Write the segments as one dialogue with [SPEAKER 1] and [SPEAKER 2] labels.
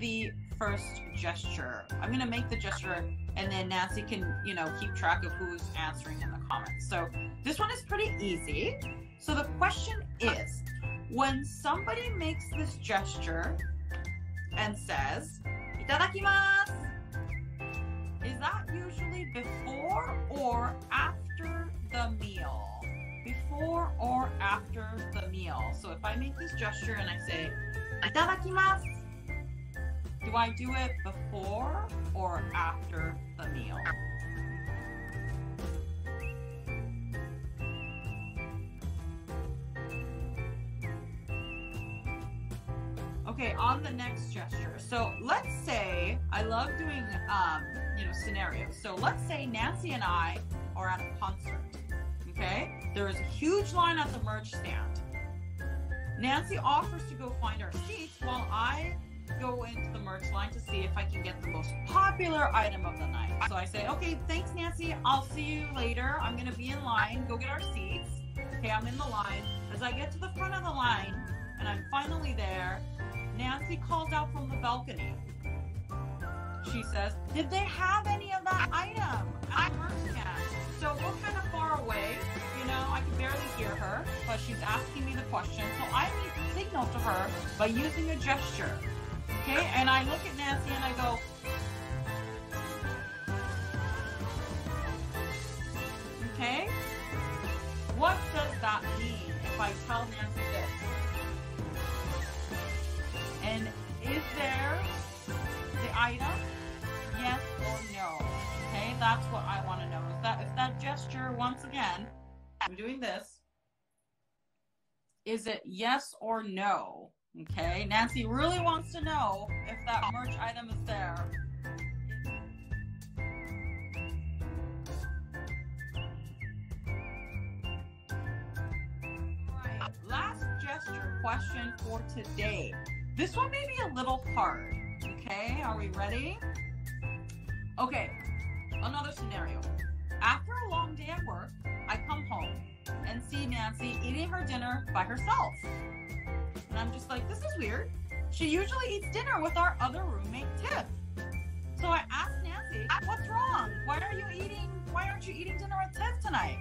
[SPEAKER 1] the first gesture? I'm gonna make the gesture and then Nancy can, you know, keep track of who's answering in the comments. So this one is pretty easy. So the question is, when somebody makes this gesture and says, itadakimasu, is that usually before or after the meal? Before or after the meal? So if I make this gesture and I say, itadakimasu, do I do it before or after the meal? Okay, on the next gesture. So let's say I love doing um, you know scenarios. So let's say Nancy and I are at a concert. Okay, there is a huge line at the merch stand. Nancy offers to go find our seats while I go into the merch line to see if I can get the most popular item of the night. So I say, okay, thanks, Nancy. I'll see you later. I'm going to be in line. Go get our seats. Okay, I'm in the line. As I get to the front of the line and I'm finally there, Nancy calls out from the balcony. She says, Did they have any of that item at merch stand? So we're kind of far away. You know, I can barely hear her, but she's asking me the question. So I need to signal to her by using a gesture. Okay, and I look at Nancy and I go, okay, what does that mean if I tell Nancy this? And is there the item? Yes or no? Okay, that's what I want to know. Is that if that gesture once again, I'm doing this. Is it yes or no? Okay, Nancy really wants to know if that merch item is there. Last gesture question for today. This one may be a little hard. Okay, are we ready? Okay, another scenario. After a long day at work, I come home and see Nancy eating her dinner by herself. I'm just like, this is weird. She usually eats dinner with our other roommate, Tiff. So I asked Nancy, what's wrong? Why are you eating, why aren't you eating dinner with Tiff tonight?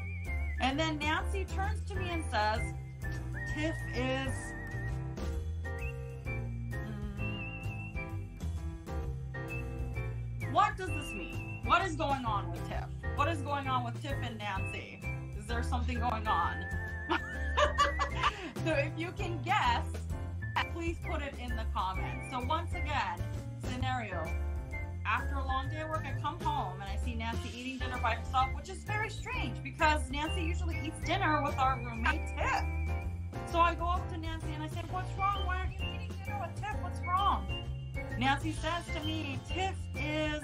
[SPEAKER 1] And then Nancy turns to me and says, Tiff is mm, what does this mean? What is going on with Tiff? What is going on with Tiff and Nancy? Is there something going on? so if you can guess, please put it in the comments. So once again, scenario. After a long day at work, I come home and I see Nancy eating dinner by herself, which is very strange because Nancy usually eats dinner with our roommate Tiff. So I go up to Nancy and I say, What's wrong? Why aren't you eating dinner with Tiff? What's wrong? Nancy says to me, Tiff is